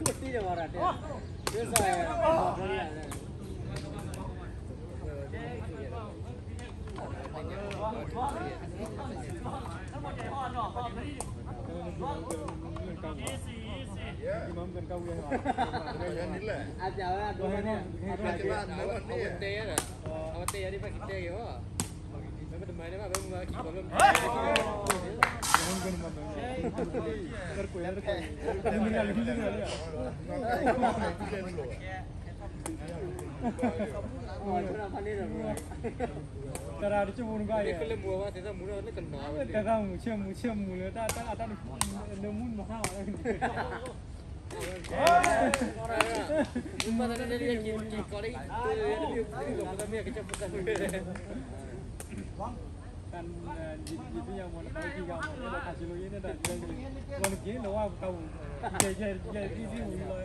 कुट्टी जमा रहा है जैसा है ਇਹ ਸੀ ਇਹ ਸੀ ਇਮਾਮ ਕਰਕਾ ਹੋਇਆ ਹੈ ਨਿਰਲ ਹੈ ਅੱਜ ਆਇਆ ਦੋਨੇ ਨੇ ਤੇ ਯਾਰ ਅਬ ਤੇ ਯਾਰੀ ਪਾ ਕਿੱਥੇ ਗਏ ਹੋ ਮੈਂ ਤਾਂ ਮੈਨੇ ਮੈਂ ਮੈਂ ਕੀ problem teh ada pakai teh ya. Đi rồi Tara di cuma nunggu Dia ya. kalau buat. Tara ta ta ta nemun mahal. Rumah tadi Oh, gì gì nhau mà nó cái gì nhau nó là chỉ lối nên là chơi mà nó kiến nó vào cầu chơi chơi chơi đi đi rồi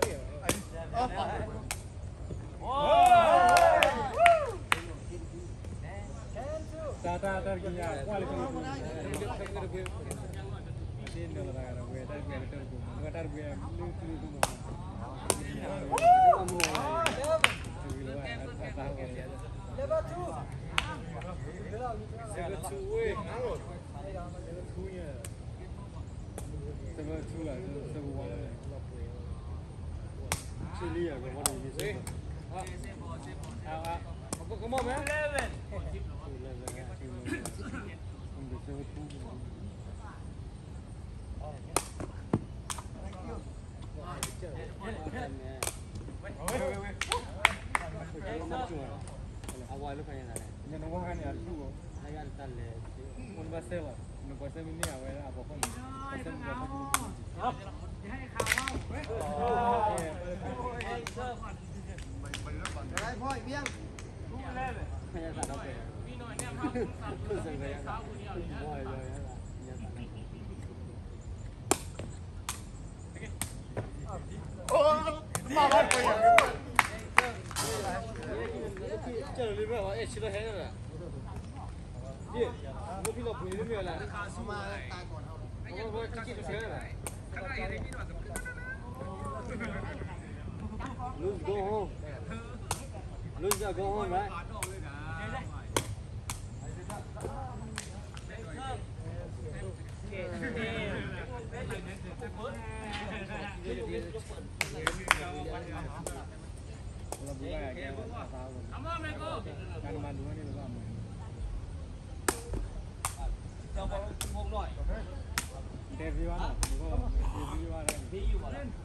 ta ta ta kia qua lại không Hãy subscribe cho kênh Ghiền Mì Gõ Để không bỏ lỡ những video hấp dẫn lah, sebab wang cái ಅವಾಗಲೂ ಪೈನ ಜನವಾಗನೆ ಅಲ್ಲೂ ಅಲ್ಲೇ ಒಂದು ಬಸ್ಸೇ ಒಂದು ಬಸ್ಸೇ ಮಿನ್ನಿ ಅವಾಗ ಆ ಪಕ್ಕ Oh, my God. Rồi hết rồi. Đi, kia lose go home lose go home right Thank you. पूरा बुरा आ गया हनुमान धुआं नहीं लगा हमें डेढ़ दीवार देखो डेढ़ दीवार है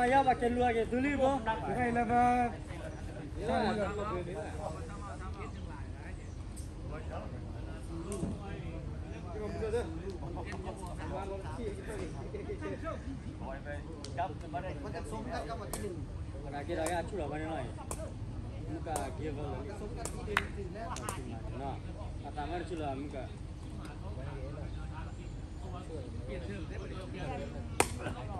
mà nhau mà cái lừa cái thứ li bố cái này là cái đấy là bao này muka kia vào nó à tạm là muka Hãy subscribe cho kênh Ghiền Mì Gõ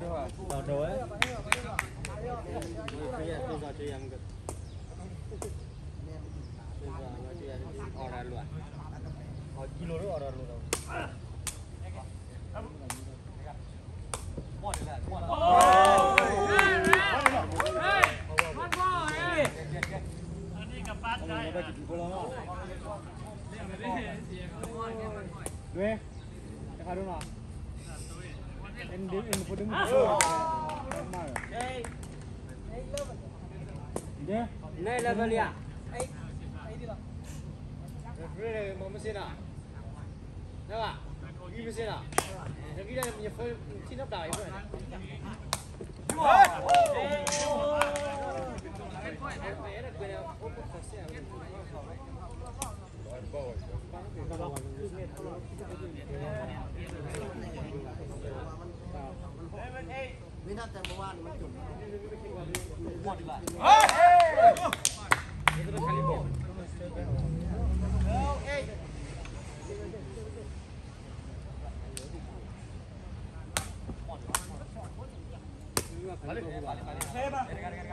chơi em order luôn ကီ này là vali à đi là mà नहीं लगा लिया Frere mo mesina. Nawa. Gi mesina. Nak gila punya mình chin xin dah ibu. Seven, eight. Balik, balik, balik.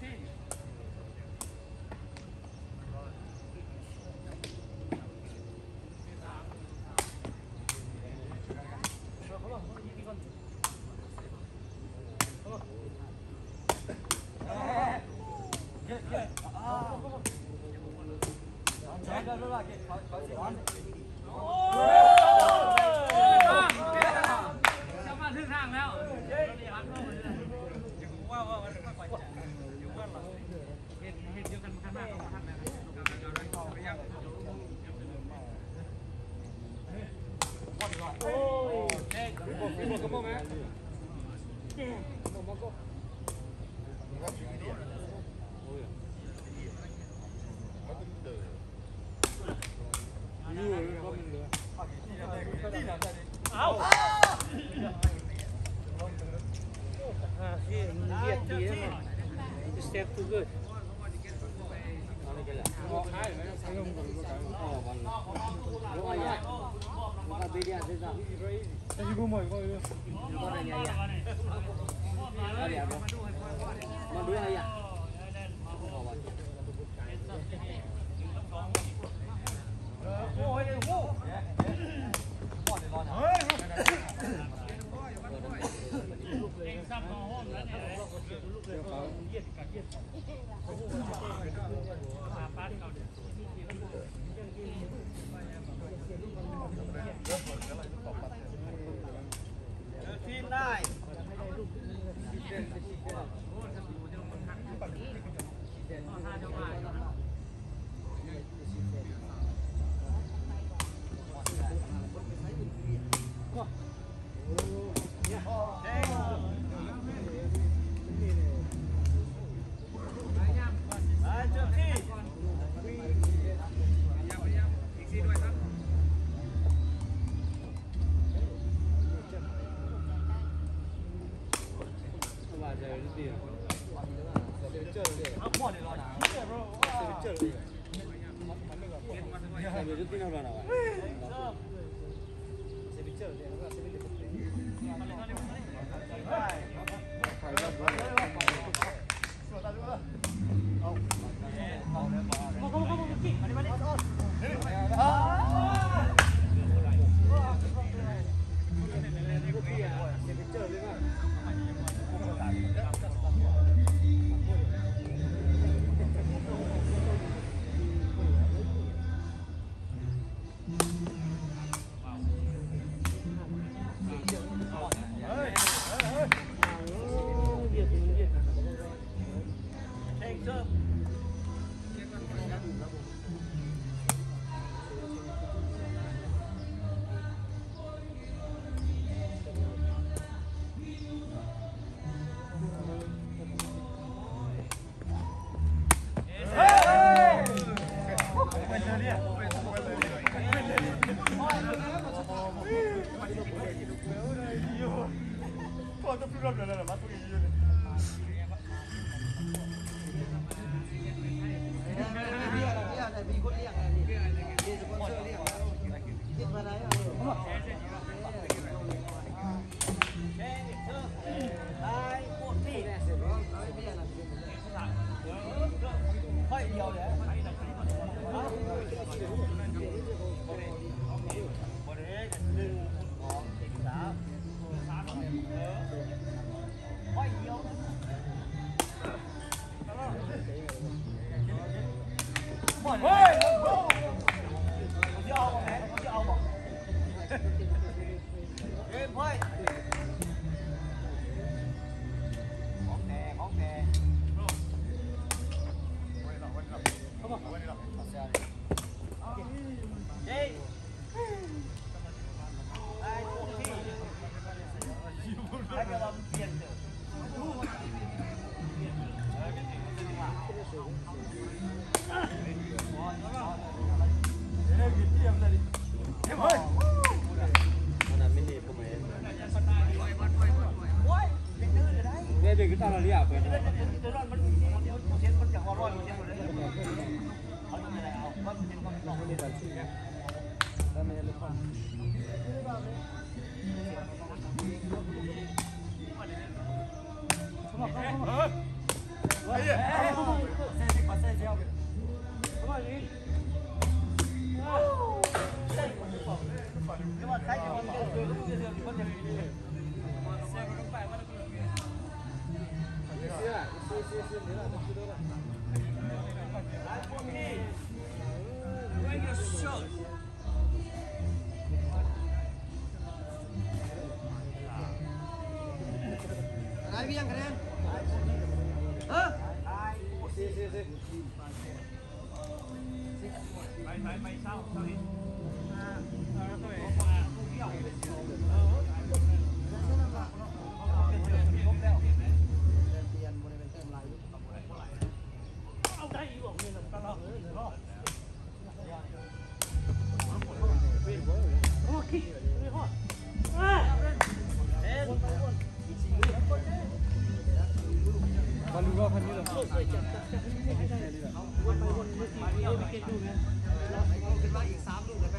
Continue. Come on, come on, man. Come on, Marco. Yeah. Hai bilang kalian. Hah? Hai. Si si si. Baik baik baik. Sorry. Ah, sorry. แล้วขึ้นมาอีกสามลูกเลยไป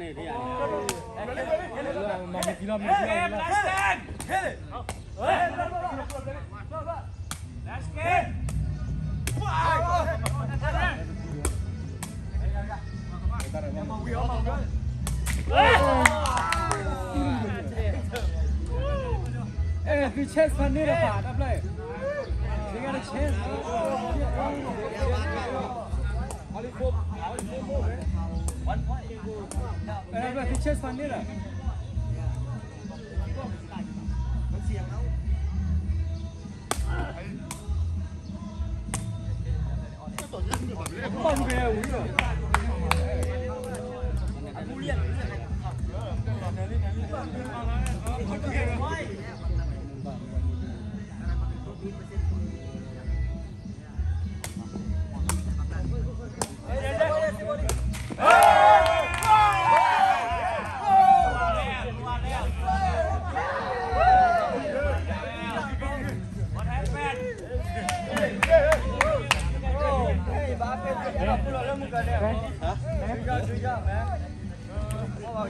Hit it. Hit it. Last game. Hey, if you chance for Nita, I. You got a chance. How do you Era pra fechar as maneiras. Không về uống rồi. Hãy subscribe cho kênh Ghiền Mì Gõ Để không bỏ lỡ những video hấp dẫn